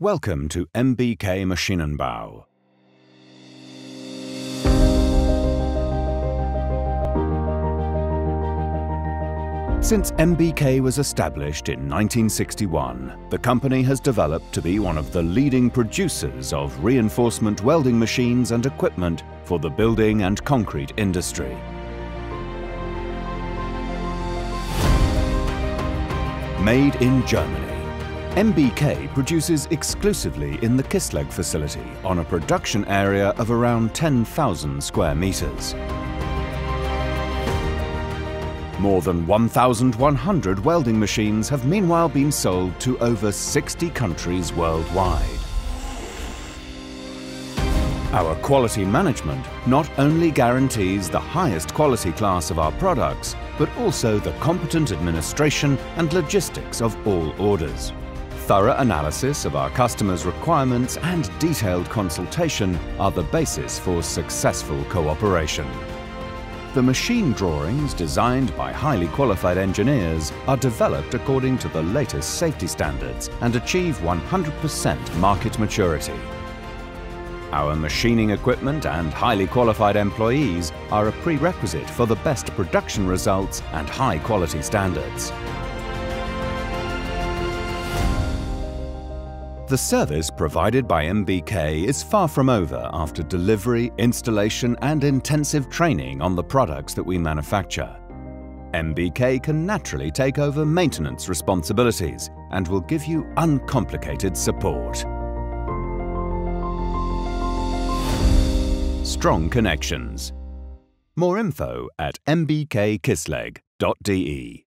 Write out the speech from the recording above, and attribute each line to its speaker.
Speaker 1: Welcome to MBK Maschinenbau. Since MBK was established in 1961, the company has developed to be one of the leading producers of reinforcement welding machines and equipment for the building and concrete industry. Made in Germany. MBK produces exclusively in the Kisslegg facility on a production area of around 10,000 square meters. More than 1,100 welding machines have meanwhile been sold to over 60 countries worldwide. Our quality management not only guarantees the highest quality class of our products, but also the competent administration and logistics of all orders. Thorough analysis of our customers' requirements and detailed consultation are the basis for successful cooperation. The machine drawings designed by highly qualified engineers are developed according to the latest safety standards and achieve 100% market maturity. Our machining equipment and highly qualified employees are a prerequisite for the best production results and high quality standards. The service provided by MBK is far from over after delivery, installation and intensive training on the products that we manufacture. MBK can naturally take over maintenance responsibilities and will give you uncomplicated support. Strong connections. More info at mbkkissleg.de